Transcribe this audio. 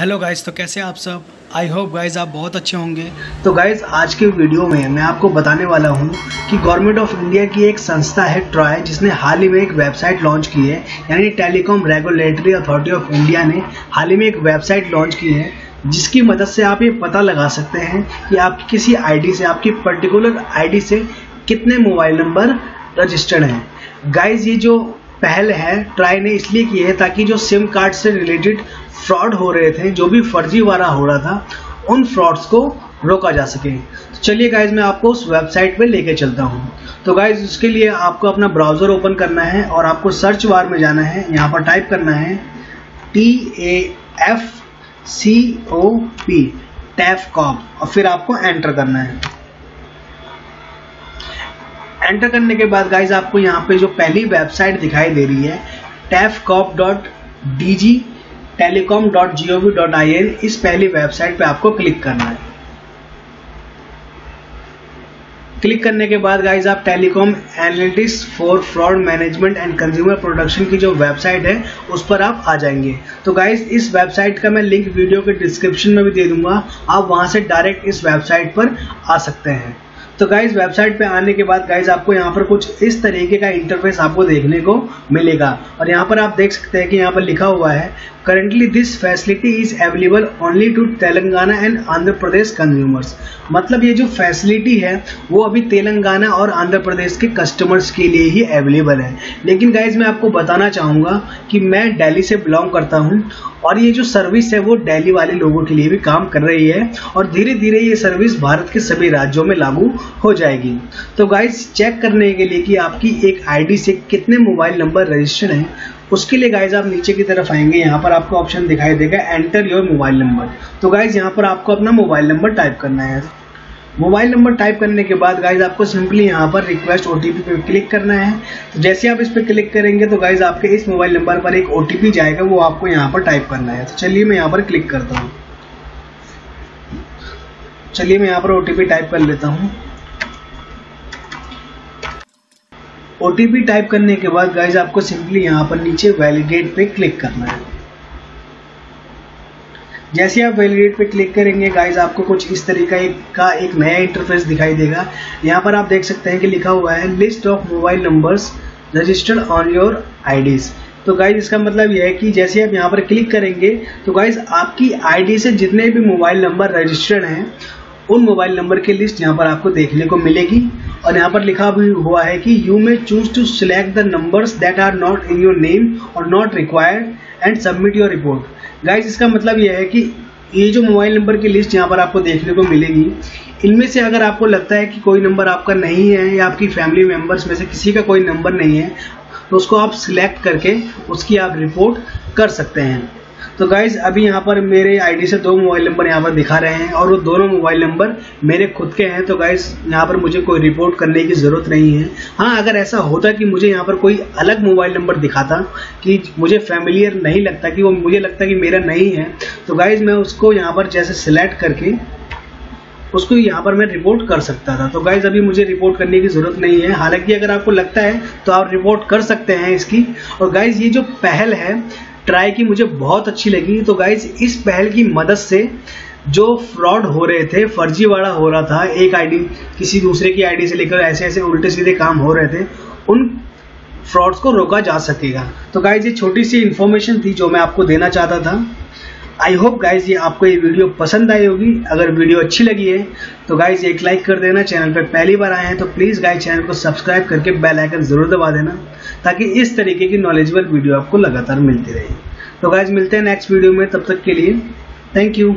Hello guys तो कैसे आप सब? आई होप गाइस आप बहुत अच्छे होंगे। तो गाइज़ आज के वीडियो में मैं आपको बताने वाला हूँ कि गवर्नमेंट ऑफ़ इंडिया की एक संस्था है ट्रॉय जिसने हाल ही में एक वेबसाइट लॉन्च की है। यानी telecom regulatory authority of India ने हाल ही में एक वेबसाइट लॉन्च की है, जिसकी मदद से आप ये पता लगा सकते हैं कि आपकी किसी आईडी से, आपकी पर्टिकुलर आईडी से कितने मोबाइल नंबर रजिस्टर्ड हैं। गाइज़ ये जो पहल है, ट्राई ने इसलिए की है ताकि जो सिम कार्ड से रिलेटेड फ्रॉड हो रहे थे, जो भी फर्जी वाला हो रहा था, उन फ्रॉड्स को रोका जा सके। तो चलिए गाइज़ मैं आपको उस वेबसाइट पे लेके चलता हूँ। तो गाइज़ उसके लिए आपको अपना ब्राउज़र ओपन करना है और आपको सर्च बार में जाना है। यहाँ पर टाइप करना है T A F C O P TAFCOP और फिर आपको एंटर करना है। एंटर करने के बाद गाइज़ आपको यहाँ पे जो पहली वेबसाइट दिखाई दे रही है TAFCOP dot D G telecom dot G O V dot I N इस पहली वेबसाइट पे आपको क्लिक करना है। क्लिक करने के बाद गाइज़ आप telecom analytics for fraud management and consumer production की जो वेबसाइट है, उस पर आप आ जाएँगे। तो गाइज़ इस वेबसाइट का मैं लिंक वीडियो के डिस्क्रिप्शन में भी दे दूँगा। आप वहाँ से डायरेक्ट इस वेबसाइट पर आ सकते हैं। तो गाइज़ वेबसाइट पे आने के बाद गाइज़ आपको यहाँ पर कुछ इस तरीके का इंटरफेस आपको देखने को मिलेगा। और यहाँ पर आप देख सकते हैं कि यहाँ पर लिखा हुआ है currently this facility is available only to Telangana and Andhra Pradesh consumers मतलब ये जो फैसिलिटी है, वो अभी तेलंगाना और आंध्र प्रदेश के कस्टमर्स के लिए ही अवेलेबल है। लेकिन गाइज़ मैं आपको बताना चाहूँगा कि मैं दिल्ली से बिलोंग करता हूँ और ये जो सर्विस है, वो दिल्ली वाले लोगों के लिए भी काम कर रही है और धीरे धीरे ये सर्विस भारत के सभी राज्यों में लागू हो जाएगी। तो गाइज़ चेक करने के लिए कि आपकी एक आईडी से कितने मोबाइल नंबर रजिस्टर्ड हैं। उसके लिए गाइज़ आप नीचे की तरफ़ आएँगे, यहाँ पर आपको ऑप्शन दिखाई देगा एंटर योर मोबाइल नंबर तो गाइज़ यहाँ पर आपको अपना मोबाइल नंबर टाइप करना है। मोबाइल नंबर टाइप करने के बाद गाइज़ आपको सिंपली यहाँ पर रिक्वेस्ट ओटीपी पे क्लिक करना है। तो जैसे आप इस पर क्लिक करेंगे तो गाइज़ आपके इस मोबाइल नंबर पर एक ओटीपी जाएगा, वो आपको यहाँ पर टाइप करना है। तो चलिए मैं यहाँ पर क्लिक करता हूँ। चलिए मैं यहाँ पर ओटीपी टाइप कर लेता हूँ। ओटीपी टाइप करने के बाद गाइज़ आपको सिंपली यहाँ पर नीचे वैलिडेट पे क्लिक करना है। जैसे आप वैलिडेट पे क्लिक करेंगे गाइज़ आपको कुछ इस तरीका का एक नया इंटरफेस दिखाई देगा। यहाँ पर आप देख सकते हैं कि लिखा हुआ है list of mobile numbers registered on your IDs तो गाइज़ इसका मतलब यह है कि जैसे आप यहाँ पर क्लिक करेंगे तो गाइज़ आपकी आईडी से जितने भी मोबाइल नंबर रजिस्टर्ड हैं, उन मोबाइल नंबर की लिस्ट यहाँ पर आपको देखने को मिलेगी। और यहाँ पर लिखा भी हुआ है कि you may choose to select the numbers that are not in your name और not required and submit your report guys इसका मतलब यह है कि ये जो मोबाइल नंबर की लिस्ट यहाँ पर आपको देखने को मिलेगी, इनमें से अगर आपको लगता है कि कोई नंबर आपका नहीं है या आपकी फैमिली मेंबर्स में से किसी का कोई नंबर नहीं है तो उसको आप सिलेक्ट करके उसकी आप रिपोर्ट कर सकते हैं। तो गाइज़ अभी यहाँ पर मेरे आईडी से दो मोबाइल नंबर यहाँ पर दिखा रहे हैं और वो दोनों मोबाइल नंबर मेरे खुद के हैं। तो गाइज़ यहाँ पर मुझे कोई रिपोर्ट करने की ज़रूरत नहीं है। हाँ अगर ऐसा होता कि मुझे यहाँ पर कोई अलग मोबाइल नंबर दिखाता कि मुझे फैमिलियर नहीं लगता कि वो मुझे लगता कि मेरा नहीं है तो गाइज़ मैं उसको यहाँ पर जैसे सिलेक्ट करके उसको यहाँ पर मैं रिपोर्ट कर सकता था। तो गाइज़ अभी मुझे रिपोर्ट करने की ज़रूरत नहीं है। हालाँकि अगर आपको लगता है तो आप रिपोर्ट कर सकते हैं इसकी। और गाइज़ ये जो पहल है ट्राई की मुझे बहुत अच्छी लगी। तो गाइज़ इस पहल की मदद से जो फ्रॉड हो रहे थे फर्जीवाड़ा हो रहा था, एक आईडी किसी दूसरे की आईडी से लेकर ऐसे ऐसे उल्टे सीधे काम हो रहे थे, उन फ्रॉड्स को रोका जा सकेगा। तो गाइज़ ये छोटी सी इन्फॉर्मेशन थी जो मैं आपको देना चाहता था। आई होप गाइज़ ये आपको ये वीडियो पसंद आई होगी। अगर वीडियो अच्छी लगी है तो गाइज़ एक लाइक कर देना। चैनल पर पहली बार आए हैं तो प्लीज़ गाइज़ चैनल को सब्सक्राइब करके बेल आइकन ज़रूर दबा देना, ताकि इस तरीके की नॉलेजेबल वीडियो आपको लगातार मिलती रहे। तो गाइज़ मिलते हैं नेक्स्ट वीडियो में, तब तक के लिए थैंक यू